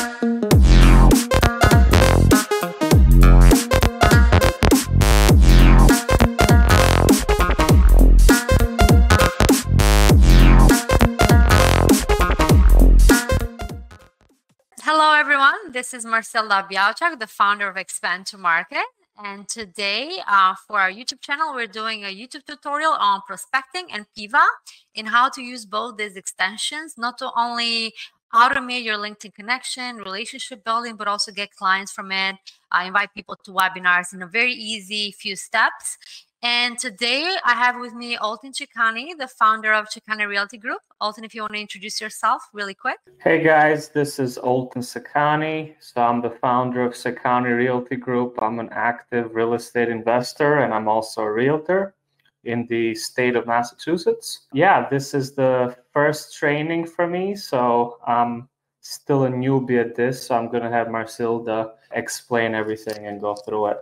Hello, everyone. This is Marsilda Bialczak, the founder of Expand2Market. And today, uh, for our YouTube channel, we're doing a YouTube tutorial on ProspectIn and Piva and how to use both these extensions, not to only automate your LinkedIn connection, relationship building, but also get clients from it. I invite people to webinars in a very easy few steps. And today I have with me Oltin Chikani, the founder of Chikani Realty Group. Oltin, if you want to introduce yourself really quick. Hey guys, this is Oltin Sakani. So I'm the founder of Sakani Realty Group. I'm an active real estate investor and I'm also a realtor in the state of Massachusetts. Yeah, this is the first training for me. So I'm still a newbie at this. So I'm going to have Marsilda explain everything and go through it.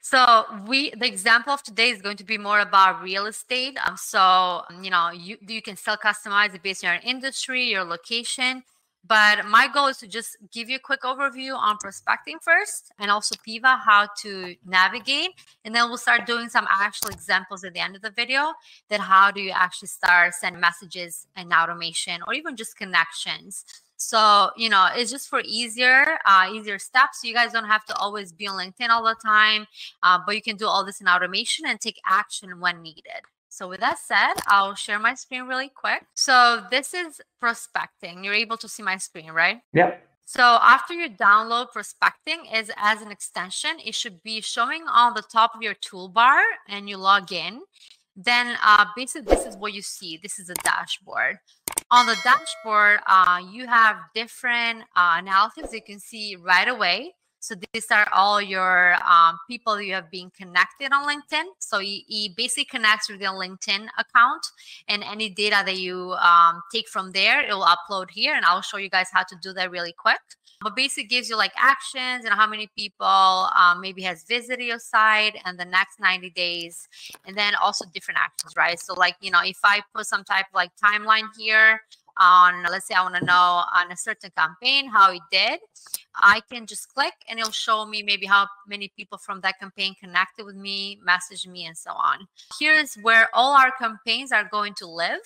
So we, the example of today is going to be more about real estate. Um, so you know, you you can still customize it based on your industry, your location. But my goal is to just give you a quick overview on ProspectIn first, and also Piva how to navigate, and then we'll start doing some actual examples at the end of the video. That how do you actually start send messages and automation, or even just connections so, you know, it's just for easier, uh, easier steps. So you guys don't have to always be on LinkedIn all the time, uh, but you can do all this in automation and take action when needed. So with that said, I'll share my screen really quick. So this is ProspectIn. You're able to see my screen, right? Yep. So after you download ProspectIn is as an extension, it should be showing on the top of your toolbar and you log in. Then uh, basically this is what you see. This is a dashboard on the dashboard, uh, you have different uh, analysis you can see right away. So these are all your um, people you have been connected on LinkedIn. So he, he, basically connects with your LinkedIn account and any data that you um, take from there, it will upload here. And I'll show you guys how to do that really quick. But basically gives you like actions and how many people um, maybe has visited your site and the next 90 days. And then also different actions, right? So like, you know, if I put some type of like timeline here, on let's say I want to know on a certain campaign how it did, I can just click and it'll show me maybe how many people from that campaign connected with me, messaged me, and so on. Here's where all our campaigns are going to live.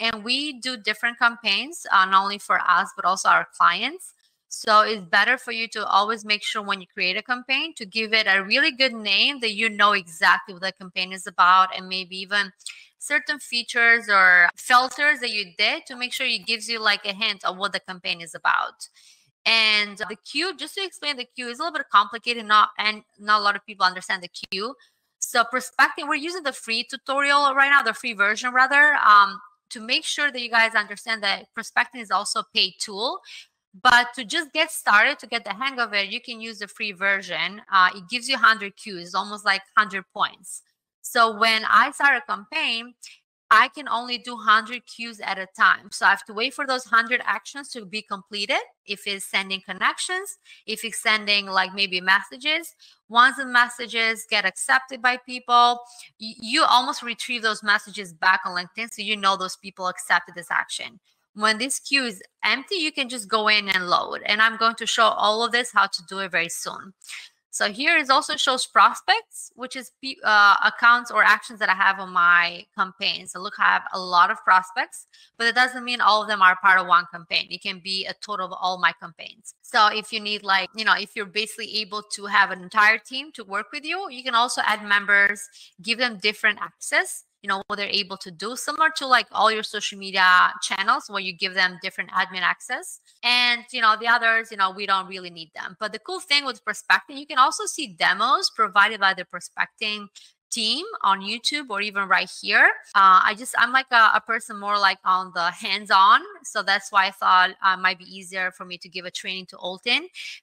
And we do different campaigns, uh, not only for us, but also our clients. So it's better for you to always make sure when you create a campaign to give it a really good name that you know exactly what the campaign is about and maybe even certain features or filters that you did to make sure it gives you like a hint of what the campaign is about. And the queue, just to explain the queue, is a little bit complicated, not and not a lot of people understand the queue. So ProspectIn, we're using the free tutorial right now, the free version rather, um, to make sure that you guys understand that ProspectIn is also a paid tool. But to just get started, to get the hang of it, you can use the free version. Uh, it gives you 100 queues, almost like 100 points. So when I start a campaign, I can only do 100 queues at a time. So I have to wait for those 100 actions to be completed. If it's sending connections, if it's sending like maybe messages, once the messages get accepted by people, you almost retrieve those messages back on LinkedIn. So you know those people accepted this action. When this queue is empty, you can just go in and load. And I'm going to show all of this, how to do it very soon. So here is also shows prospects, which is uh, accounts or actions that I have on my campaign. So look, I have a lot of prospects, but it doesn't mean all of them are part of one campaign. It can be a total of all my campaigns. So if you need like, you know, if you're basically able to have an entire team to work with you, you can also add members, give them different access you know what they're able to do similar to like all your social media channels where you give them different admin access. And you know the others you know we don't really need them. But the cool thing with ProspectIn you can also see demos provided by the ProspectIn team on YouTube or even right here. Uh, I just, I'm like a, a, person more like on the hands on. So that's why I thought uh, might be easier for me to give a training to Oltin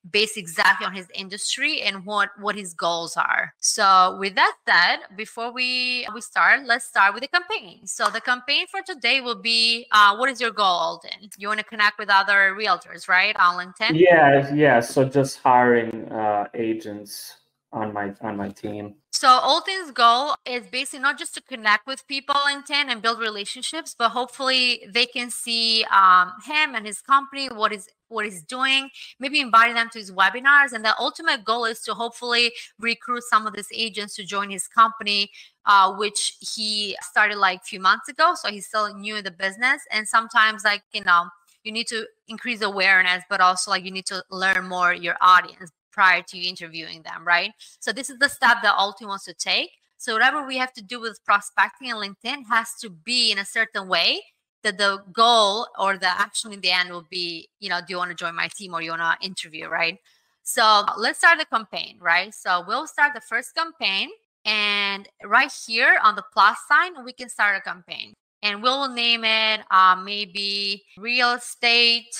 based exactly on his industry and what, what his goals are. So with that said, before we, we start, let's start with the campaign. So the campaign for today will be, uh, what is your goal, Oltin? You want to connect with other realtors, right? On LinkedIn? Yeah. Yeah. So just hiring uh, agents on my, on my team. So Oltin's goal is basically not just to connect with people in LinkedIn and build relationships, but hopefully they can see um, him and his company, what is what he's doing, maybe inviting them to his webinars. And the ultimate goal is to hopefully recruit some of these agents to join his company, uh, which he started like a few months ago. So he's still new in the business. And sometimes, like, you know, you need to increase awareness, but also like you need to learn more your audience prior to interviewing them, right? So this is the step that Alton wants to take. So whatever we have to do with ProspectIn and LinkedIn has to be in a certain way that the goal or the action in the end will be, you know, do you want to join my team or you want to interview, right? So let's start the campaign, right? So we'll start the first campaign. And right here on the plus sign, we can start a campaign. And we'll name it uh, maybe real estate.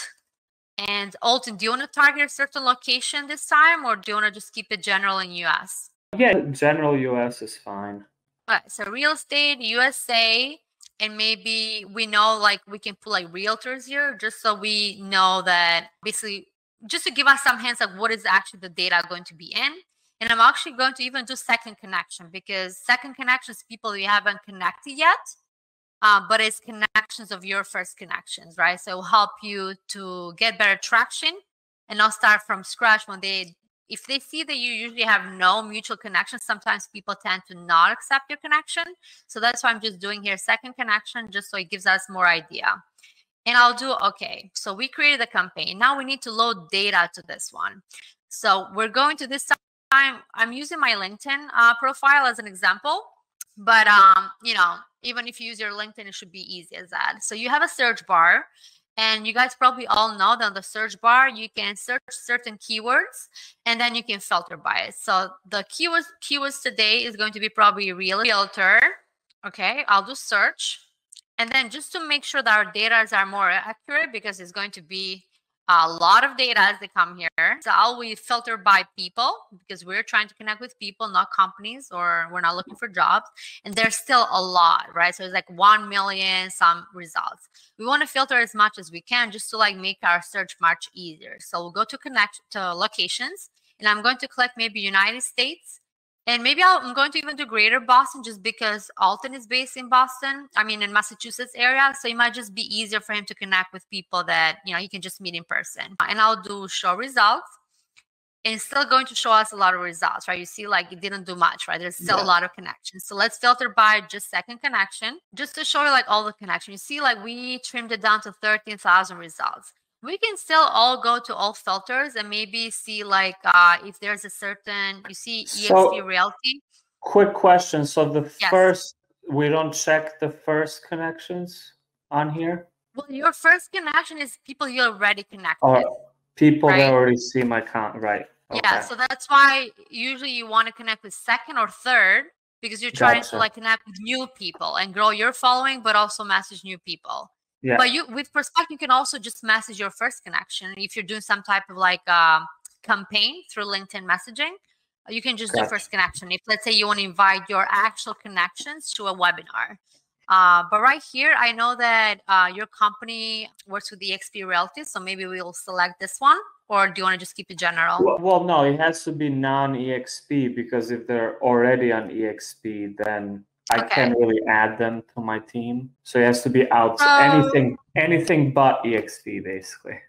And Alton, do you want to target a certain location this time or do you want to just keep it general in US? Yeah, general US is fine. All right, so real estate, USA, and maybe we know like we can put like realtors here just so we know that basically just to give us some hints of what is actually the data going to be in and i'm actually going to even do second connection because second connections people you haven't connected yet uh, but it's connections of your first connections right so it will help you to get better traction and not start from scratch when they if they see that you usually have no mutual connection, sometimes people tend to not accept your connection. So that's why I'm just doing here second connection, just so it gives us more idea. And I'll do, okay, so we created a campaign. Now we need to load data to this one. So we're going to this time, I'm using my LinkedIn uh, profile as an example, but um, you know, even if you use your LinkedIn, it should be easy as that. So you have a search bar and you guys probably all know that on the search bar, you can search certain keywords and then you can filter by it. So the keywords keywords today is going to be probably real realtor. Okay, I'll do search. And then just to make sure that our data are more accurate because it's going to be a lot of data as they come here. So I'll we filter by people because we're trying to connect with people, not companies, or we're not looking for jobs. And there's still a lot, right? So it's like 1 million some results. We want to filter as much as we can just to like make our search much easier. So we'll go to connect to locations and I'm going to click maybe United States and maybe i am going to even do greater Boston just because Alton is based in Boston. I mean, in Massachusetts area. So it might just be easier for him to connect with people that, you know, he can just meet in person. And I'll do show results. And it's still going to show us a lot of results, right? You see, like it didn't do much, right? There's still yeah. a lot of connections. So let's filter by just second connection, just to show you like all the connections. You see, like we trimmed it down to 13,000 results we can still all go to all filters and maybe see like uh, if there's a certain you see exp so, realty quick question so the yes. first we don't check the first connections on here well your first connection is people you already connected oh, people right? that already see my account right okay. yeah so that's why usually you want to connect with second or third because you're trying gotcha. to like connect with new people and grow your following but also message new people yeah. But you with Prospect, you can also just message your first connection. If you're doing some type of like uh, campaign through LinkedIn messaging, you can just do first connection. If let's say you want to invite your actual connections to a webinar. Uh, but right here, I know that uh, your company works with EXP Realty, so maybe we'll select this one. Or do you want to just keep it general? Well, well no, it has to be non-EXP because if they're already on EXP, then I okay. can't really add them to my team. So it has to be out um, anything anything but EXP basically.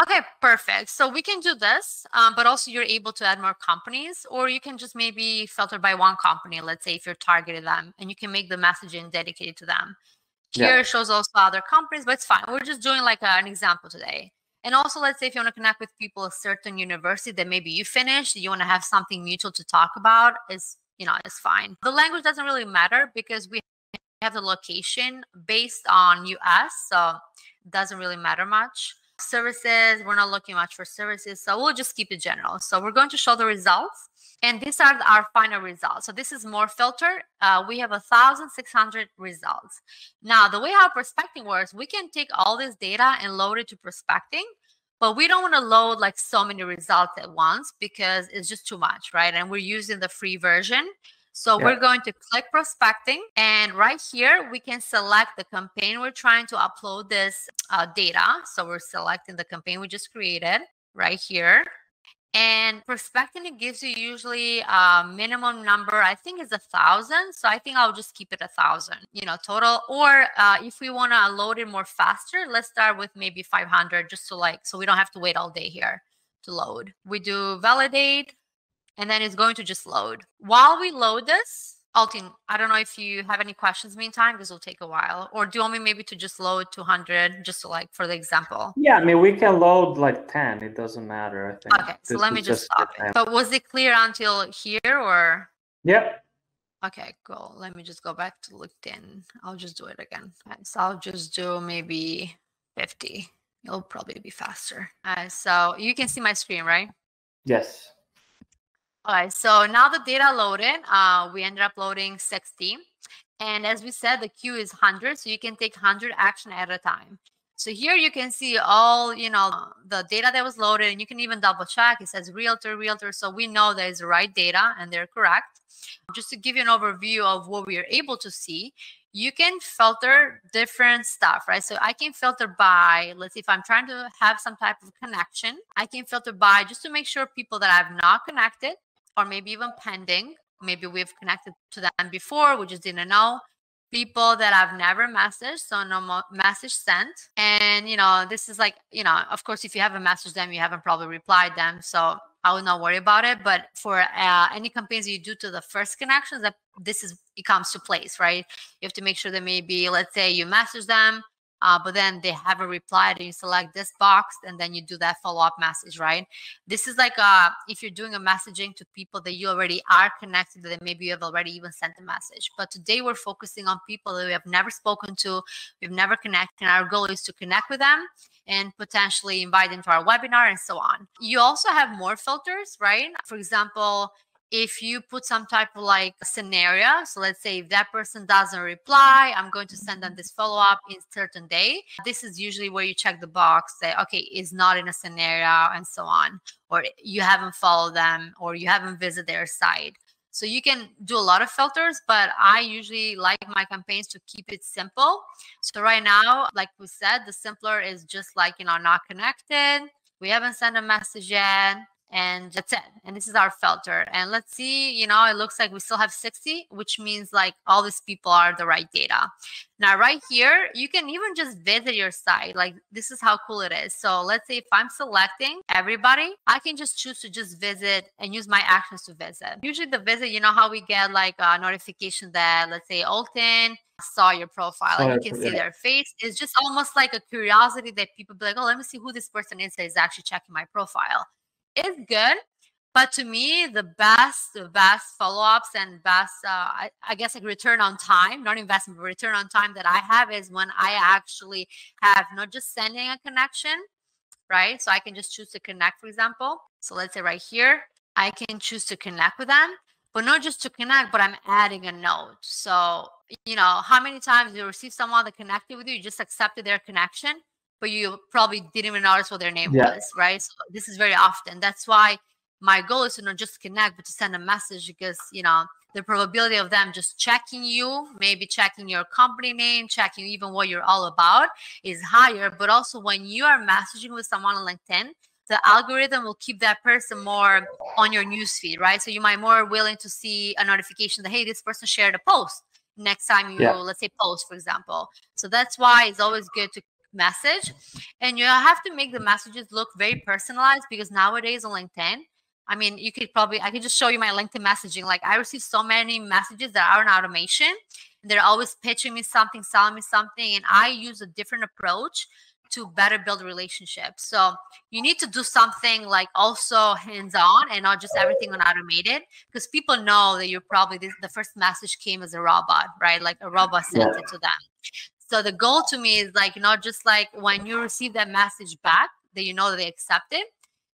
Okay, perfect. So we can do this, um, but also you're able to add more companies, or you can just maybe filter by one company. Let's say if you're targeting them, and you can make the messaging dedicated to them. Here yeah. shows also other companies, but it's fine. We're just doing like a, an example today. And also, let's say if you want to connect with people a certain university that maybe you finished, you want to have something mutual to talk about, is you know, it's fine. The language doesn't really matter because we have the location based on US, so it doesn't really matter much. Services, we're not looking much for services, so we'll just keep it general. So we're going to show the results, and these are our final results. So this is more filter. Uh, we have a 1,600 results. Now, the way our ProspectIn works, we can take all this data and load it to ProspectIn, but we don't want to load like so many results at once because it's just too much, right? And we're using the free version. So yeah. we're going to click ProspectIn and right here we can select the campaign we're trying to upload this uh, data. So we're selecting the campaign we just created right here. And ProspectIn it gives you usually a minimum number. I think is a thousand. So I think I'll just keep it a thousand, you know, total. Or uh, if we want to load it more faster, let's start with maybe 500, just to like so we don't have to wait all day here to load. We do validate, and then it's going to just load. While we load this, Altin, I don't know if you have any questions meantime, this will take a while. Or do you want me maybe to just load 200 just like for the example? Yeah, I mean, we can load like 10. It doesn't matter, I think. Okay, so let me just stop it. But was it clear until here or? Yep. Okay, cool. Let me just go back to LinkedIn. I'll just do it again. So I'll just do maybe 50. It'll probably be faster. Uh, so you can see my screen, right? Yes. All right, so now the data loaded, uh, we ended up loading 60. And as we said, the queue is 100, so you can take 100 action at a time. So here you can see all, you know, the data that was loaded, and you can even double check. It says realtor, realtor, so we know that is the right data and they're correct. Just to give you an overview of what we are able to see, you can filter different stuff, right? So I can filter by, let's see, if I'm trying to have some type of connection, I can filter by just to make sure people that I've not connected or maybe even pending. Maybe we've connected to them before, we just didn't know. People that I've never messaged, so no message sent. And you know, this is like, you know, of course, if you haven't messaged them, you haven't probably replied them. So I will not worry about it. But for uh, any campaigns you do to the first connections, that this is it comes to place, right? You have to make sure that maybe, let's say, you message them, uh, but then they haven't replied and you select this box and then you do that follow-up message right? This is like uh, if you're doing a messaging to people that you already are connected to that maybe you have already even sent a message. But today we're focusing on people that we have never spoken to we've never connected and our goal is to connect with them and potentially invite them to our webinar and so on. You also have more filters right? For example if you put some type of like scenario so let's say if that person doesn't reply i'm going to send them this follow-up in certain day this is usually where you check the box that okay is not in a scenario and so on or you haven't followed them or you haven't visited their site. So you can do a lot of filters but i usually like my campaigns to keep it simple. So right now like we said the simpler is just like you know not connected. We haven't sent a message yet and that's it and this is our filter and let's see you know it looks like we still have 60 which means like all these people are the right data. Now right here you can even just visit your site like this is how cool it is. So let's say if i'm selecting everybody i can just choose to just visit and use my actions to visit. Usually the visit you know how we get like a notification that let's say alton saw your profile and you can see their face. It's just almost like a curiosity that people be like oh let me see who this person is that is actually checking my profile is good. But to me, the best, the best follow-ups and best, uh, I, I, guess, like return on time, not investment, but return on time that I have is when I actually have not just sending a connection, right? So I can just choose to connect, for example. So let's say right here, I can choose to connect with them, but not just to connect, but I'm adding a note. So, you know, how many times you receive someone that connected with you, you just accepted their connection, but you probably didn't even notice what their name yeah. was, right? So this is very often. That's why my goal is to not just connect, but to send a message because, you know, the probability of them just checking you, maybe checking your company name, checking even what you're all about is higher. But also when you are messaging with someone on LinkedIn, the algorithm will keep that person more on your newsfeed, right? So you might more willing to see a notification that, hey, this person shared a post next time you, yeah. let's say, post, for example. So that's why it's always good to message and you have to make the messages look very personalized because nowadays on linkedin i mean you could probably i could just show you my linkedin messaging. Like i receive so many messages that are in automation and they're always pitching me something selling me something and i use a different approach to better build relationships. So you need to do something like also hands-on and not just everything on automated because people know that you're probably the first message came as a robot right? Like a robot sent yeah. it to them so the goal to me is like not just like when you receive that message back that you know that they accept it,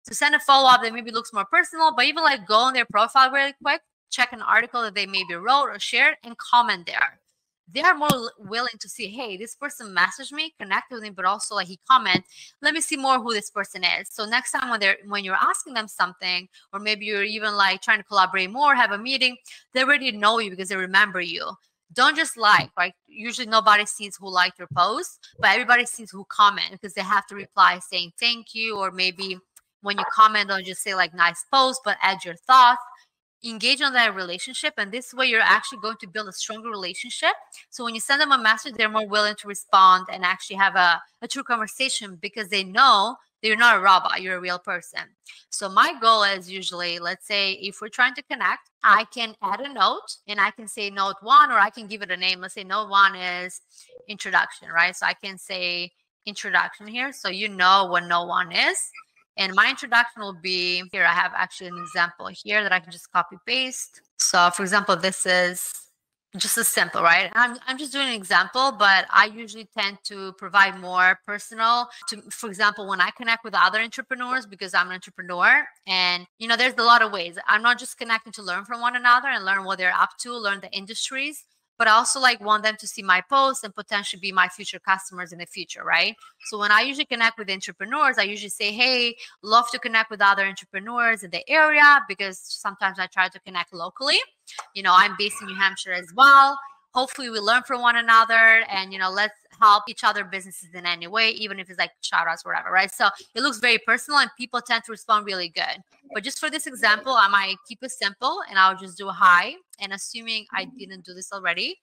to send a follow up that maybe looks more personal, but even like go on their profile really quick, check an article that they maybe wrote or shared, and comment there. They are more willing to see, hey, this person messaged me, connect with me, but also like he comment. Let me see more who this person is. So next time when they're when you're asking them something, or maybe you're even like trying to collaborate more, have a meeting, they already know you because they remember you don't just like right usually nobody sees who liked your post but everybody sees who comment because they have to reply saying thank you or maybe when you comment, don't just say like nice post, but add your thoughts. Engage on that relationship and this way you're actually going to build a stronger relationship. So when you send them a message they're more willing to respond and actually have a, a true conversation because they know you're not a robot you're a real person so my goal is usually let's say if we're trying to connect i can add a note and i can say note one or i can give it a name let's say note one is introduction right so i can say introduction here so you know what note one is and my introduction will be here. I have actually an example here that I can just copy paste. So for example, this is just a simple, right? I'm, I'm just doing an example, but I usually tend to provide more personal to, for example, when I connect with other entrepreneurs, because I'm an entrepreneur and, you know, there's a lot of ways. I'm not just connecting to learn from one another and learn what they're up to, learn the industries, but I also like want them to see my posts and potentially be my future customers in the future, right? So when I usually connect with entrepreneurs, I usually say, "Hey, love to connect with other entrepreneurs in the area because sometimes I try to connect locally. You know, I'm based in New Hampshire as well. Hopefully, we learn from one another, and you know, let's help each other businesses in any way, even if it's like shout outs, whatever, right? So it looks very personal and people tend to respond really good. But just for this example, I might keep it simple and I'll just do a hi. And assuming I mm-hmm. didn't do this already,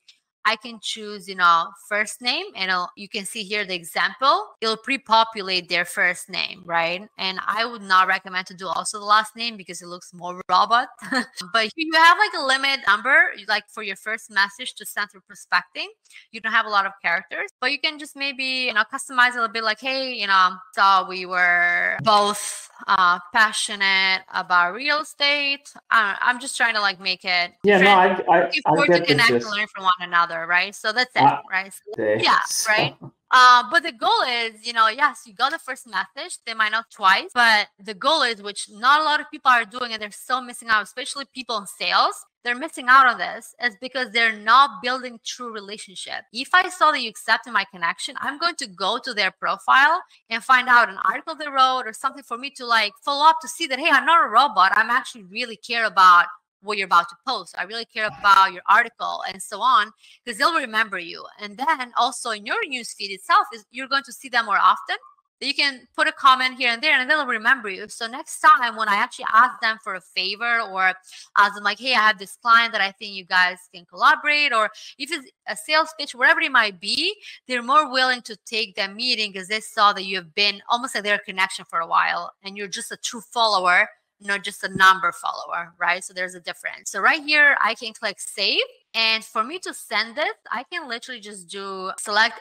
I can choose, you know, first name and I'll, you can see here the example. It'll pre-populate their first name, right? And I would not recommend to do also the last name because it looks more robot. but you have like a limit number, like for your first message to send through ProspectIn, you don't have a lot of characters, but you can just maybe, you know, customize a little bit like, hey, you know, so we were both uh, passionate about real estate. I am just trying to like make it. Yeah, no, I, I, I get to connect and learn from one another, right? So that's it, uh, right? So, yeah, right. Uh, but the goal is, you know, yes, you got the first message. They might not twice, but the goal is, which not a lot of people are doing, and they're still missing out, especially people in sales. They're missing out on this is because they're not building true relationship. If I saw that you accepted my connection, I'm going to go to their profile and find out an article they wrote or something for me to like follow up to see that hey, I'm not a robot. I'm actually really care about what you're about to post. I really care about your article and so on because they'll remember you. And then also in your newsfeed itself is you're going to see them more often. You can put a comment here and there and they'll remember you. So next time when I actually ask them for a favor or ask them like, hey, I have this client that I think you guys can collaborate, or if it's a sales pitch, whatever it might be, they're more willing to take that meeting because they saw that you have been almost like their connection for a while and you're just a true follower not just a number follower, right? So there's a difference. So right here, I can click save. And for me to send this, I can literally just do select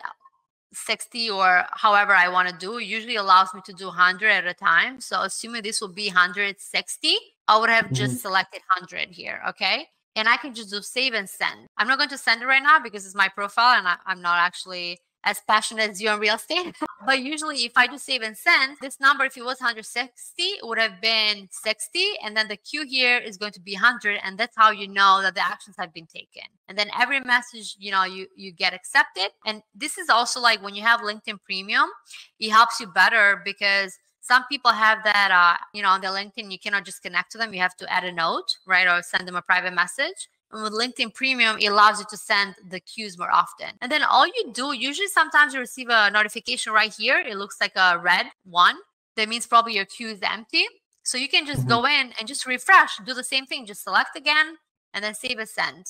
60 or however I want to do. Usually allows me to do 100 at a time. So assuming this will be 160, I would have mm-hmm. just selected 100 here, okay? And I can just do save and send. I'm not going to send it right now because it's my profile and I, I'm not actually as passionate as you on real estate. but usually, if I do save and send, this number, if it was 160, would have been 60. And then the queue here is going to be 100. And that's how you know that the actions have been taken. And then every message, you know, you, you get accepted. And this is also like when you have LinkedIn Premium, it helps you better because some people have that uh, you know on their linkedin you cannot just connect to them you have to add a note right or send them a private message and with LinkedIn Premium, it allows you to send the queues more often. And then all you do, usually sometimes you receive a notification right here. It looks like a red one. That means probably your queue is empty. So you can just mm-hmm. go in and just refresh, do the same thing, just select again, and then save a send.